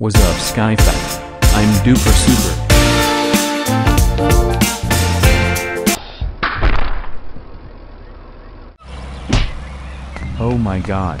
What's up Skyfat? I'm duper super. Oh my god.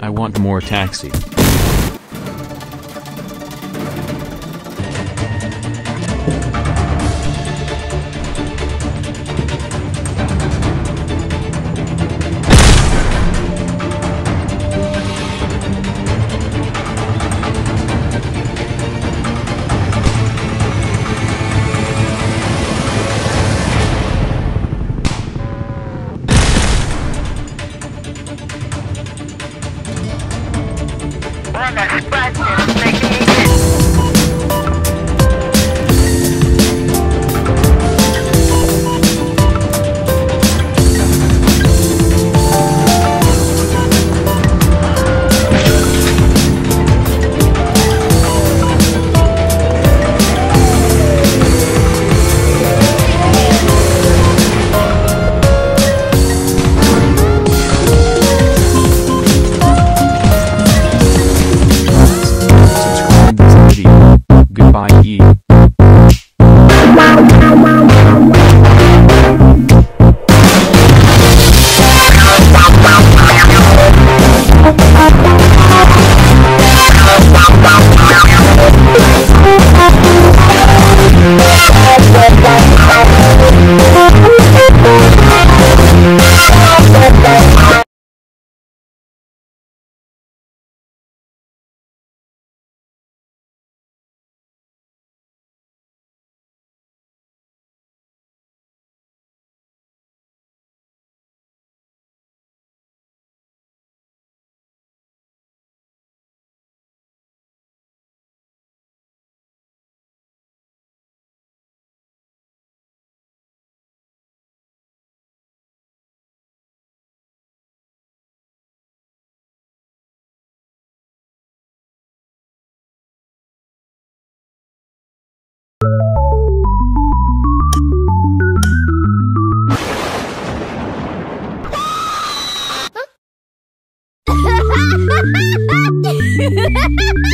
I want more taxi. One Goodbye ye. Ha ha ha ha!